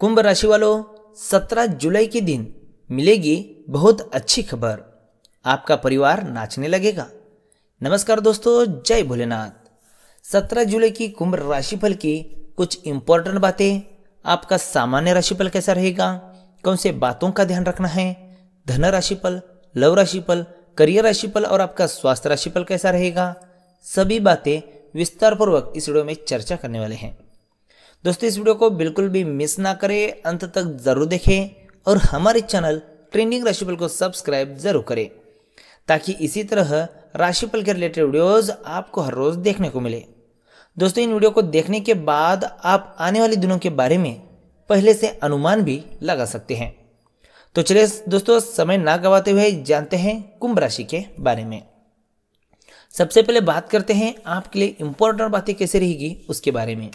कुंभ राशि वालों 17 जुलाई के दिन मिलेगी बहुत अच्छी खबर। आपका परिवार नाचने लगेगा। नमस्कार दोस्तों, जय भोलेनाथ। 17 जुलाई की कुंभ राशिफल की कुछ इंपॉर्टेंट बातें। आपका सामान्य राशिफल कैसा रहेगा? कौन से बातों का ध्यान रखना है? धन राशिफल, लव राशिफल, करियर राशिफल और आपका स्वास्थ्य राशिफल कैसा रहेगा? सभी बातें विस्तार पूर्वक इस वीडियो में चर्चा करने वाले हैं। दोस्तों, इस वीडियो को बिल्कुल भी मिस ना करें, अंत तक ज़रूर देखें और हमारे चैनल ट्रेंडिंग राशिफल को सब्सक्राइब ज़रूर करें, ताकि इसी तरह राशिफल के रिलेटेड वीडियोस आपको हर रोज देखने को मिले। दोस्तों, इन वीडियो को देखने के बाद आप आने वाले दिनों के बारे में पहले से अनुमान भी लगा सकते हैं। तो चलिए दोस्तों, समय ना गवाते हुए जानते हैं कुंभ राशि के बारे में। सबसे पहले बात करते हैं आपके लिए इंपॉर्टेंट बातें कैसे रहेगी उसके बारे में।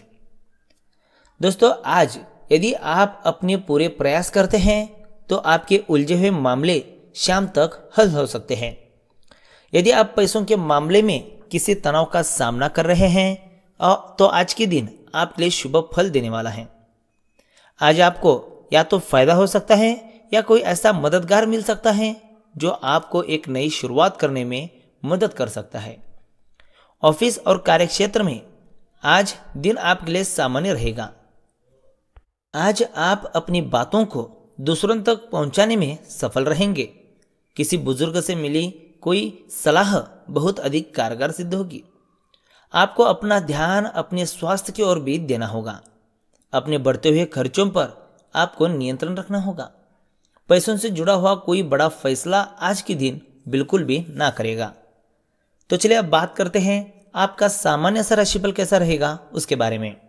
दोस्तों, आज यदि आप अपने पूरे प्रयास करते हैं तो आपके उलझे हुए मामले शाम तक हल हो सकते हैं। यदि आप पैसों के मामले में किसी तनाव का सामना कर रहे हैं तो आज के दिन आपके लिए शुभ फल देने वाला है। आज आपको या तो फ़ायदा हो सकता है, या कोई ऐसा मददगार मिल सकता है, जो आपको एक नई शुरुआत करने में मदद कर सकता है। ऑफ़िस और कार्यक्षेत्र में आज दिन आपके लिए सामान्य रहेगा। आज आप अपनी बातों को दूसरों तक पहुँचाने में सफल रहेंगे। किसी बुज़ुर्ग से मिली कोई सलाह बहुत अधिक कारगर सिद्ध होगी। आपको अपना ध्यान, अपने स्वास्थ्य की ओर भी देना होगा। अपने बढ़ते हुए खर्चों पर आपको नियंत्रण रखना होगा। पैसों से जुड़ा हुआ कोई बड़ा फैसला आज के दिन बिल्कुल भी ना करेगा। तो चलिए अब बात करते हैं, आपका सामान्य सा राशिफल कैसा रहेगा, उसके बारे में।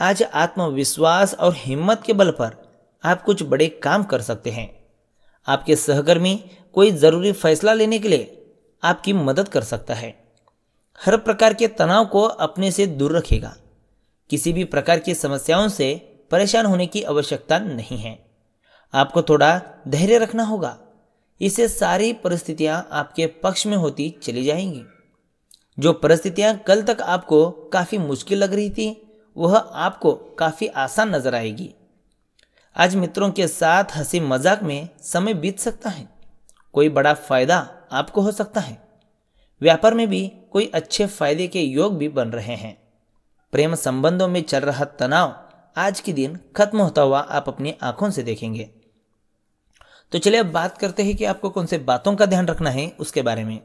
आज आत्मविश्वास और हिम्मत के बल पर आप कुछ बड़े काम कर सकते हैं। आपके सहकर्मी कोई ज़रूरी फैसला लेने के लिए आपकी मदद कर सकता है। हर प्रकार के तनाव को अपने से दूर रखेगा। किसी भी प्रकार की समस्याओं से परेशान होने की आवश्यकता नहीं है। आपको थोड़ा धैर्य रखना होगा। इससे सारी परिस्थितियाँ आपके पक्ष में होती चली जाएँगी। जो परिस्थितियाँ कल तक आपको काफ़ी मुश्किल लग रही थी वह आपको काफ़ी आसान नज़र आएगी। आज मित्रों के साथ हँसी मज़ाक में समय बीत सकता है। कोई बड़ा फ़ायदा आपको हो सकता है। व्यापार में भी कोई अच्छे फ़ायदे के योग भी बन रहे हैं। प्रेम संबंधों में चल रहा तनाव आज के दिन खत्म होता हुआ आप अपनी आँखों से देखेंगे। तो चलिए अब बात करते हैं कि आपको कौन से बातों का ध्यान रखना है उसके बारे में।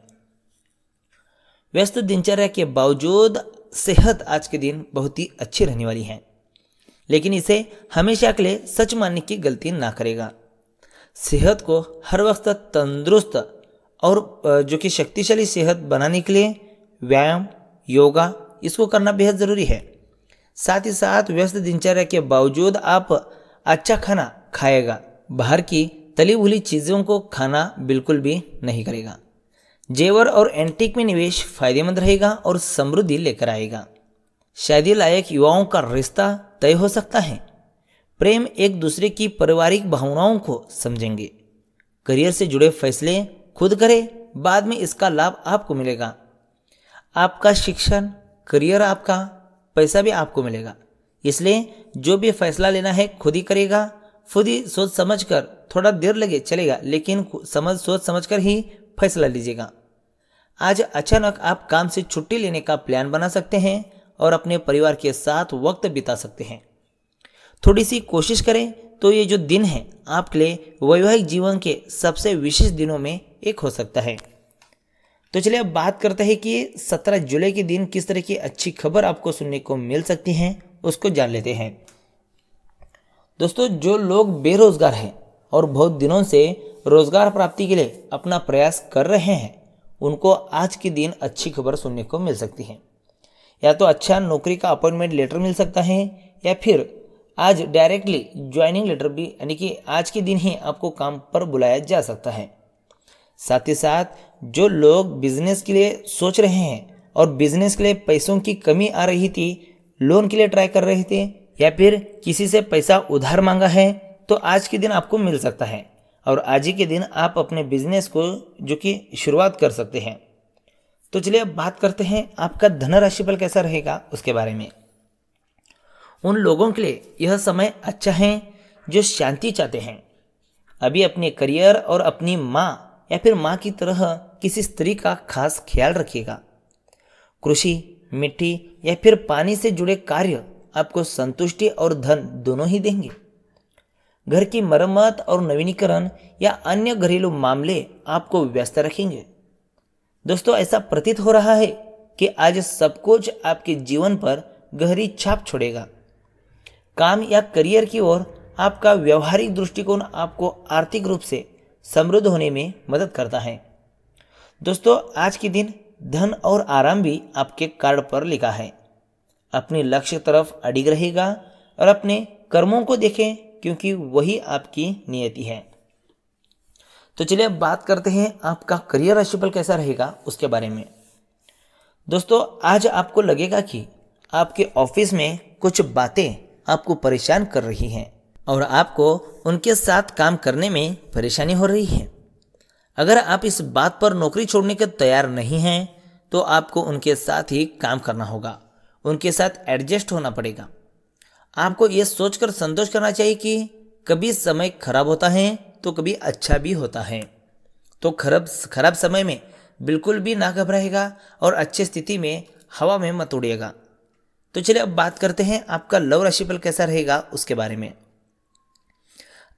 व्यस्त दिनचर्या के बावजूद सेहत आज के दिन बहुत ही अच्छी रहने वाली है। लेकिन इसे हमेशा के लिए सच मानने की गलती ना करेगा। सेहत को हर वक्त तंदुरुस्त और जो कि शक्तिशाली सेहत बनाने के लिए व्यायाम, योगा, इसको करना बेहद ज़रूरी है। साथ ही साथ व्यस्त दिनचर्या के बावजूद आप अच्छा खाना खाएगा। बाहर की तली भुली चीज़ों को खाना बिल्कुल भी नहीं करेगा। जेवर और एंटीक में निवेश फ़ायदेमंद रहेगा और समृद्धि लेकर आएगा। शादी लायक युवाओं का रिश्ता तय हो सकता है। प्रेम एक दूसरे की पारिवारिक भावनाओं को समझेंगे। करियर से जुड़े फैसले खुद करें, बाद में इसका लाभ आपको मिलेगा। आपका शिक्षण, करियर आपका, पैसा भी आपको मिलेगा। इसलिए जो भी फैसला लेना है खुद ही करेगा, खुद ही सोच समझ कर थोड़ा देर लगे चलेगा, लेकिन समझ, सोच समझ कर ही फैसला लीजिएगा। आज अचानक आप काम से छुट्टी लेने का प्लान बना सकते हैं और अपने परिवार के साथ वक्त बिता सकते हैं। थोड़ी सी कोशिश करें तो ये जो दिन है, आपके लिए वैवाहिक जीवन के सबसे विशेष दिनों में एक हो सकता है। तो चलिए अब बात करते हैं कि 17 जुलाई के दिन किस तरह की अच्छी खबर आपको सुनने को मिल सकती है, उसको जान लेते हैं। दोस्तों, जो लोग बेरोजगार हैं और बहुत दिनों से रोज़गार प्राप्ति के लिए अपना प्रयास कर रहे हैं, उनको आज के दिन अच्छी खबर सुनने को मिल सकती है। या तो अच्छा नौकरी का अपॉइंटमेंट लेटर मिल सकता है, या फिर आज डायरेक्टली ज्वाइनिंग लेटर भी, यानी कि आज के दिन ही आपको काम पर बुलाया जा सकता है। साथ ही साथ, जो लोग बिज़नेस के लिए सोच रहे हैं और बिज़नेस के लिए पैसों की कमी आ रही थी, लोन के लिए ट्राई कर रहे थे, या फिर किसी से पैसा उधार मांगा है तो आज के दिन आपको मिल सकता है और आज ही के दिन आप अपने बिज़नेस को जो कि शुरुआत कर सकते हैं। तो चलिए अब बात करते हैं आपका धन राशिफल कैसा रहेगा उसके बारे में। उन लोगों के लिए यह समय अच्छा है जो शांति चाहते हैं। अभी अपने करियर और अपनी माँ या फिर माँ की तरह किसी स्त्री का खास ख्याल रखिएगा। कृषि, मिट्टी या फिर पानी से जुड़े कार्य आपको संतुष्टि और धन दोनों ही देंगे। घर की मरम्मत और नवीनीकरण या अन्य घरेलू मामले आपको व्यस्त रखेंगे। दोस्तों, ऐसा प्रतीत हो रहा है कि आज सब कुछ आपके जीवन पर गहरी छाप छोड़ेगा। काम या करियर की ओर आपका व्यवहारिक दृष्टिकोण आपको आर्थिक रूप से समृद्ध होने में मदद करता है। दोस्तों, आज के दिन धन और आराम भी आपके कार्ड पर लिखा है। अपने लक्ष्य तरफ़ अडिग रहेगा और अपने कर्मों को देखें क्योंकि वही आपकी नियति है। तो चलिए अब बात करते हैं आपका करियर राशिफल कैसा रहेगा उसके बारे में। दोस्तों, आज आपको लगेगा कि आपके ऑफ़िस में कुछ बातें आपको परेशान कर रही हैं और आपको उनके साथ काम करने में परेशानी हो रही है। अगर आप इस बात पर नौकरी छोड़ने के तैयार नहीं हैं तो आपको उनके साथ ही काम करना होगा। उनके साथ एडजस्ट होना पड़ेगा। आपको ये सोचकर संतोष करना चाहिए कि कभी समय खराब होता है तो कभी अच्छा भी होता है। तो खराब खराब समय में बिल्कुल भी ना घबराएगा और अच्छी स्थिति में हवा में मत उड़िएगा। तो चलिए अब बात करते हैं आपका लव राशिफल कैसा रहेगा उसके बारे में।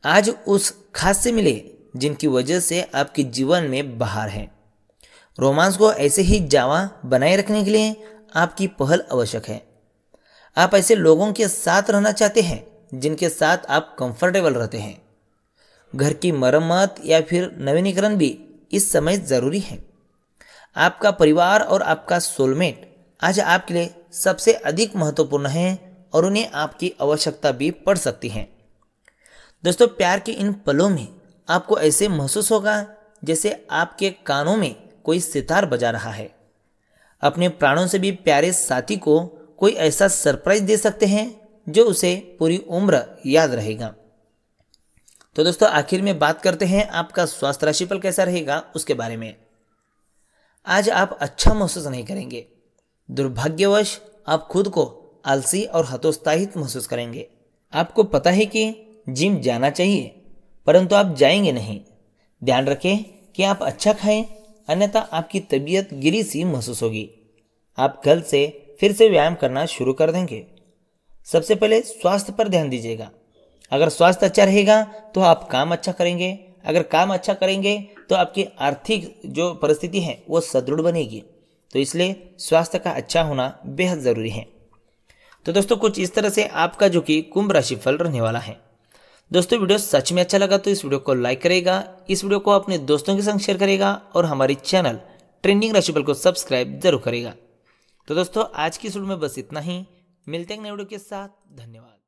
आज उस खास से मिले जिनकी वजह से आपके जीवन में बहार है। रोमांस को ऐसे ही जावा बनाए रखने के लिए आपकी पहल आवश्यक है। आप ऐसे लोगों के साथ रहना चाहते हैं, जिनके साथ आप कंफर्टेबल रहते हैं। घर की मरम्मत या फिर नवीनीकरण भी इस समय ज़रूरी है। आपका परिवार और आपका सोलमेट आज आपके लिए सबसे अधिक महत्वपूर्ण है और उन्हें आपकी आवश्यकता भी पड़ सकती है। दोस्तों, प्यार के इन पलों में आपको ऐसे महसूस होगा जैसे आपके कानों में कोई सितार बजा रहा है। अपने प्राणों से भी प्यारे साथी को कोई ऐसा सरप्राइज़ दे सकते हैं जो उसे पूरी उम्र याद रहेगा। तो दोस्तों, आखिर में बात करते हैं आपका स्वास्थ्य राशिफल कैसा रहेगा, उसके बारे में। आज आप अच्छा महसूस नहीं करेंगे। दुर्भाग्यवश आप खुद को आलसी और हतोत्साहित महसूस करेंगे। आपको पता है कि जिम जाना चाहिए, परंतु आप जाएँगे नहीं। ध्यान रखें कि आप अच्छा खाएँ, अन्यथा आपकी तबीयत गिरी सी महसूस होगी। आप कल से फिर से व्यायाम करना शुरू कर देंगे। सबसे पहले स्वास्थ्य पर ध्यान दीजिएगा। अगर स्वास्थ्य अच्छा रहेगा तो आप काम अच्छा करेंगे। अगर काम अच्छा करेंगे तो आपकी आर्थिक जो परिस्थिति है, वो सुदृढ़ बनेगी। तो इसलिए स्वास्थ्य का अच्छा होना बेहद ज़रूरी है। तो दोस्तों, कुछ इस तरह से आपका जो कि कुंभ राशि फल रहने वाला है। दोस्तों, वीडियो सच में अच्छा लगा तो इस वीडियो को लाइक करेगा, इस वीडियो को अपने दोस्तों के संग शेयर करेगा और हमारी चैनल ट्रेंडिंग राशिफल को सब्सक्राइब ज़रूर करेगा। तो दोस्तों, आज की शुरू में बस इतना ही। मिलते हैं नए वीडियो के साथ। धन्यवाद।